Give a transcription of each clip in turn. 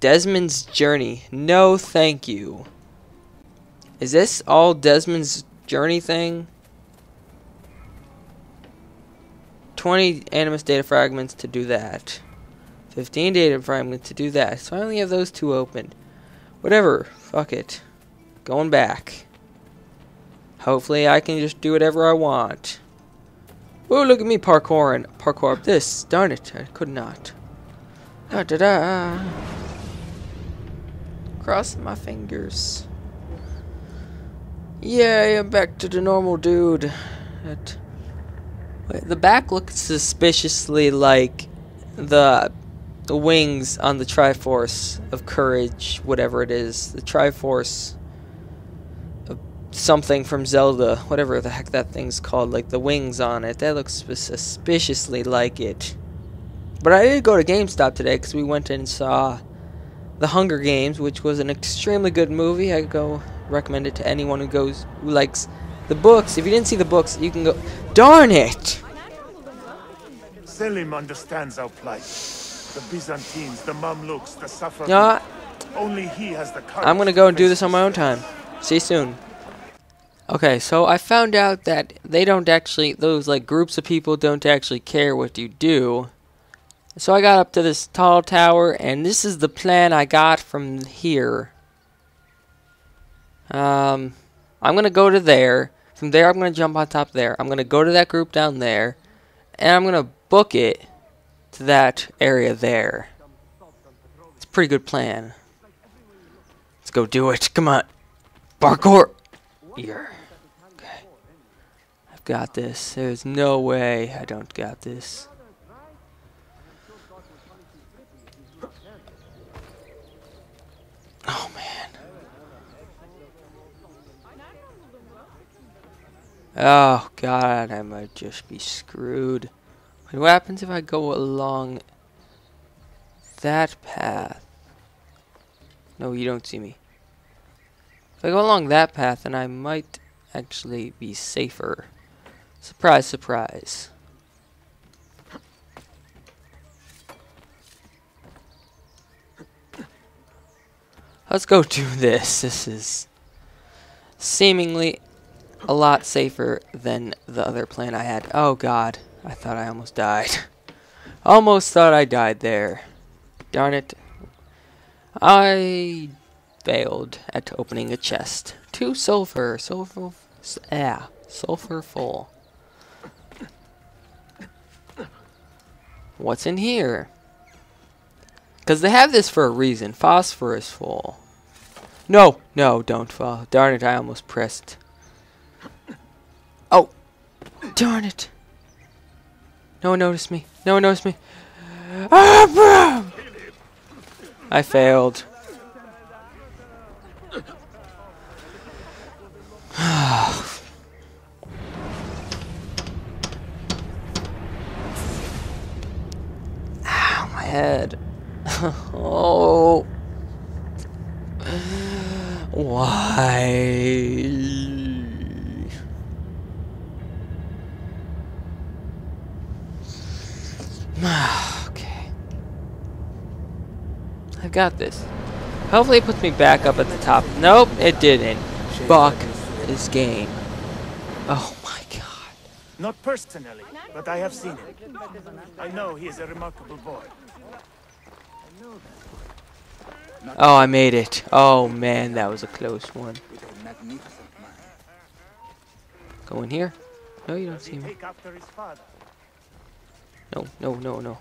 Desmond's Journey. No, thank you. Is this all Desmond's Journey thing? 20 Animus data fragments to do that. 15 data fragments to do that. So I only have those two open. Whatever. Fuck it. Going back. Hopefully I can just do whatever I want. Oh, look at me parkouring. Parkour up this. Darn it. I could not. Da da da. Crossing my fingers. Yay, I'm back to the normal dude. The back looks suspiciously like the the wings on the Triforce of Courage, whatever it is. The Triforce of something from Zelda, whatever the heck that thing's called, like the wings on it. That looks suspiciously like it. But I did go to GameStop today because we went and saw The Hunger Games, which was an extremely good movie. I go recommend it to anyone who goes who likes the books. If you didn't see the books, you can go. Darn it! Selim understands our plight. The Byzantines, the Mamluks, the Safavids. No, Only he has the courage. I'm gonna go and do this on my own time. See you soon. Okay, so I found out that they don't actually, those like groups of people don't actually care what you do. So I got up to this tall tower, and this is the plan I got from here. Um, I'm gonna go to there. From there, I'm gonna jump on top there. I'm gonna go to that group down there, and I'm gonna book it to that area there. It's a pretty good plan. Let's go do it. Come on. Parkour. Here. Okay. I've got this. There's no way I don't got this. Oh man. Oh god, I might just be screwed. What happens if I go along that path? No, you don't see me. If I go along that path, then I might actually be safer. Surprise, surprise. Let's go do this. This is seemingly a lot safer than the other plan I had. Oh god, I thought I almost died. almost thought I died there. Darn it. I failed at opening a chest. Two sulfur. Sulfur. Yeah. Sulfur full. What's in here? Because they have this for a reason. Phosphorus full. No, no, don't fall. Darn it, I almost pressed. Oh, darn it. No one noticed me. No one noticed me. Ah! I failed. Ow, my head. Oh. Why? okay. I've got this. Hopefully it puts me back up at the top. Nope, it didn't. Fuck this game. Oh my god. Not personally, but I have seen him. I know he is a remarkable boy. Oh, I made it. Oh man, that was a close one. Go in here. No, you don't see me. No, no, no, no.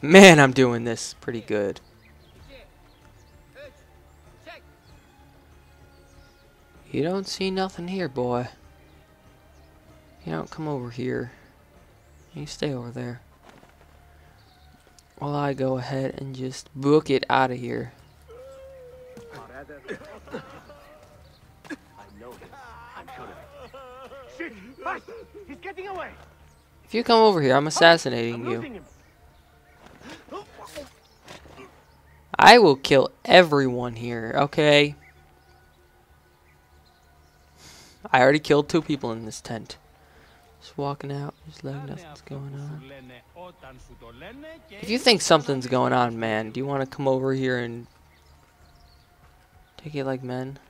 Man, I'm doing this pretty good. You don't see nothing here, boy. You don't come over here. You stay over there. While I go ahead and just book it out of here. Shit! Hush! He's getting away! If you come over here, I'm assassinating you. I will kill everyone here, okay? I already killed two people in this tent. Just walking out, just like nothing's going on. If you think something's going on, man, do you want to come over here and take it like men?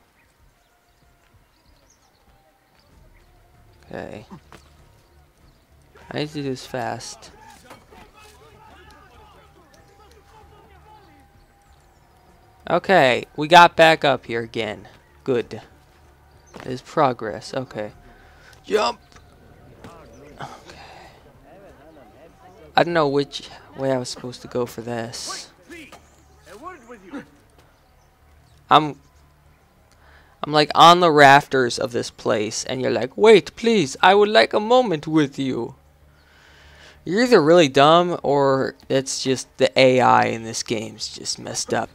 Okay. I need to do this fast. Okay, we got back up here again. Good. There's progress. Okay. Jump! I don't know which way I was supposed to go for this. I'm I'm like on the rafters of this place and you're like, "Wait, please. I would like a moment with you." You're either really dumb or it's just the AI in this game's just messed up.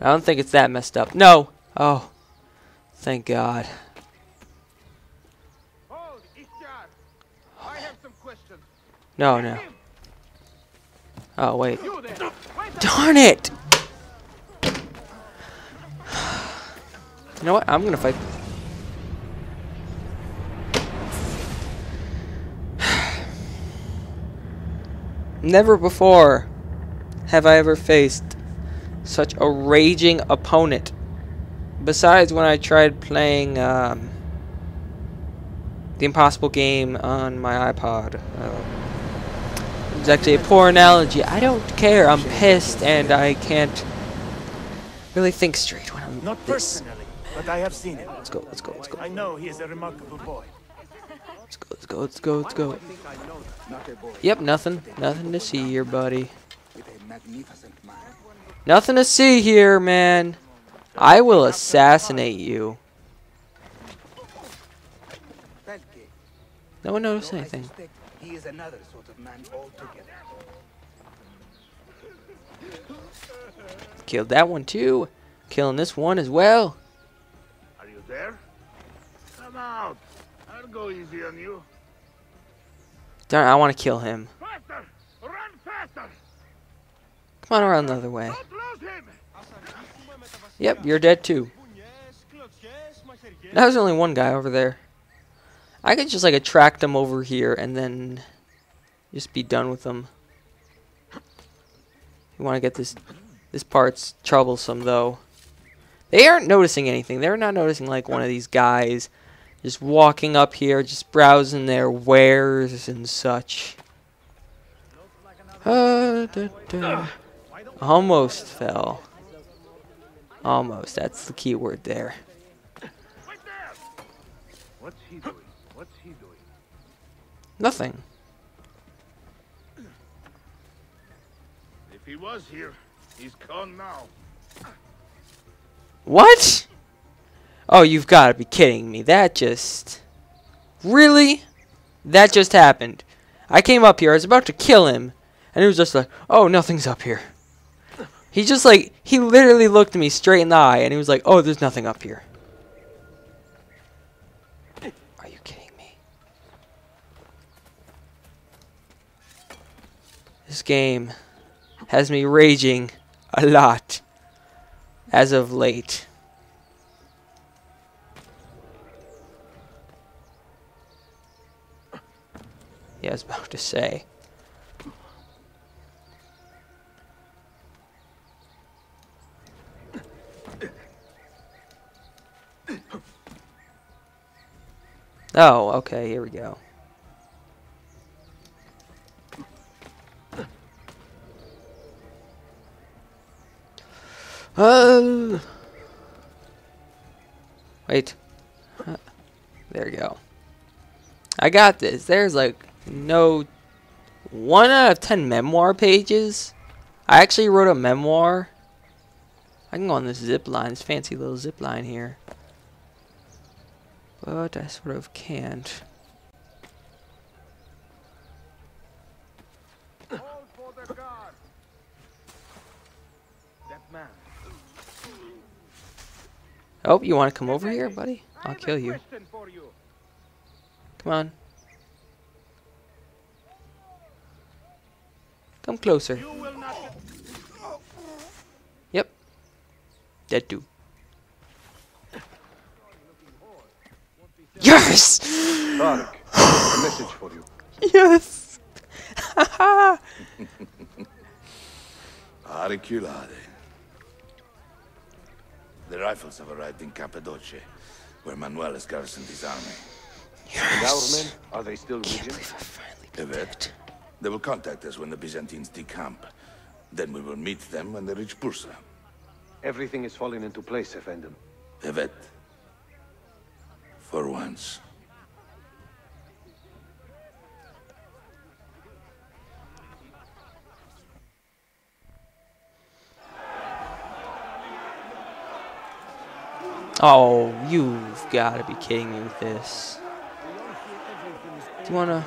I don't think it's that messed up. No. Oh. Thank God. No, no. Oh, wait. Darn it! You know what? I'm gonna fight. Never before have I ever faced such a raging opponent. Besides when I tried playing um, the Impossible game on my iPod. Uh, it's actually a poor analogy. I don't care. I'm pissed and I can't really think straight when I'm Not this. personally, but I have seen him. Let's go. Let's go. Let's go. I know he is a remarkable boy. Let's go. Let's go. Let's go. Let's go. Not a boy Yep. Nothing. Nothing to see here, buddy. with a magnificent mind. Nothing to see here, man. I will assassinate you. Belke. No one noticed Though anything. suspect he is another sort of man altogether. Killed that one too. Killing this one as well. Are you there? Come out. I'll go easy on you. Darn, I want to kill him. Faster! Run faster! Come on around the other way. Don't lose him! Yep, you're dead too. That was only one guy over there. I could just like attract them over here and then just be done with them. You want to get this this part's troublesome though. They aren't noticing anything. They're not noticing like one of these guys just walking up here, just browsing their wares and such. Uh, da, da. Almost fell. Almost. That's the key word there. There! What's he doing? What's he doing? Nothing. If he was here, he's gone now. What? Oh, you've got to be kidding me. That just. Really? That just happened. I came up here, I was about to kill him, and he was just like, oh, nothing's up here. He just like, he literally looked me straight in the eye, and he was like, oh, there's nothing up here. Are you kidding me? This game has me raging a lot as of late. Yeah, I was about to say. Oh, okay, here we go. Uh, wait. Uh, There you go. I got this. There's like no one out of ten memoir pages. I actually wrote a memoir. I can go on this zip line, this fancy little zip line here. But I sort of can't. Oh, you want to come over here, buddy? I'll kill you. Question for you. Come on. Come closer. You will not get Yep. Dead too. Yes! A message for you. Yes. The rifles have arrived in Cappadocia, where Manuel has garrisoned his army. And our men, are they still Can't raging? believe I finally beat Evet. They will contact us when the Byzantines decamp. Then we will meet them when they reach Bursa. Everything is falling into place, Effendim. Evet. For once. Oh, you've got to be kidding me with this. Do you want to...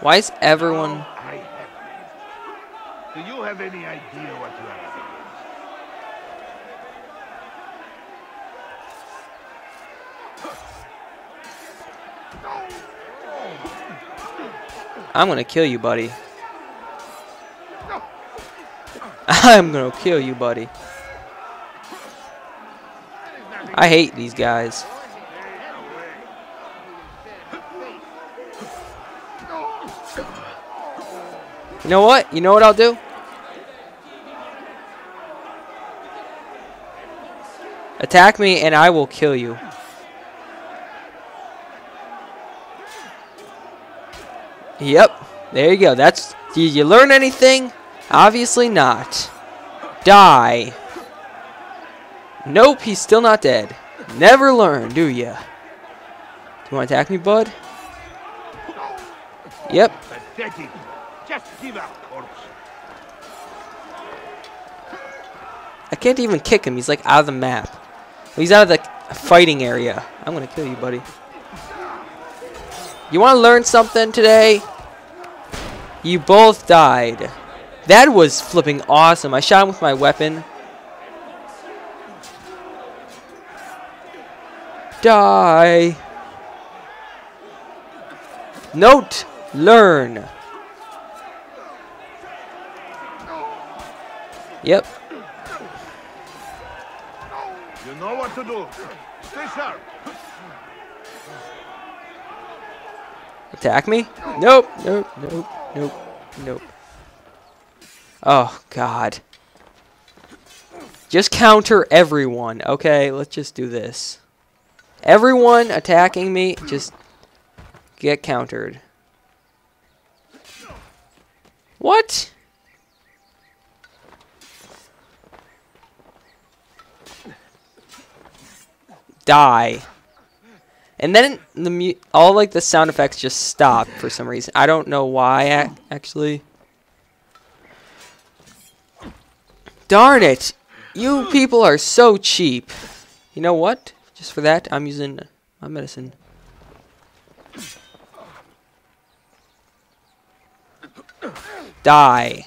Why is everyone... Do you have any idea what you are I'm to kill you, buddy. I'm to kill you, buddy. I hate these guys. You know what? You know what I'll do? Attack me and I will kill you. Yep. There you go. That's did you learn anything? Obviously not. Die. Nope, he's still not dead. Never learn, do ya? Do you want to attack me, bud? Yep. Just give up. I can't even kick him. He's like out of the map. He's out of the fighting area. I'm gonna kill you, buddy. You want to learn something today? You both died. That was flipping awesome. I shot him with my weapon. Die. Note. Learn. Yep. You know what to do. Stay sharp. Attack me? Nope, nope, nope, nope, nope. Oh, God. Just counter everyone. Okay, let's just do this. Everyone attacking me, just get countered. What? Die. And then the mu- all like the sound effects just stop for some reason. I don't know why ac- actually. Darn it. You people are so cheap. You know what? Just for that, I'm using uh, my medicine. Die.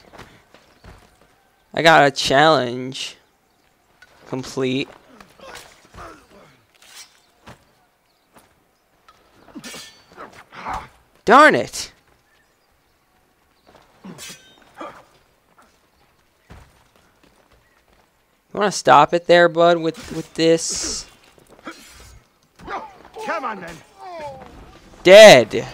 I got a challenge. Complete. Darn it. You want to stop it there, bud, with, with this? Come on, then. Dead.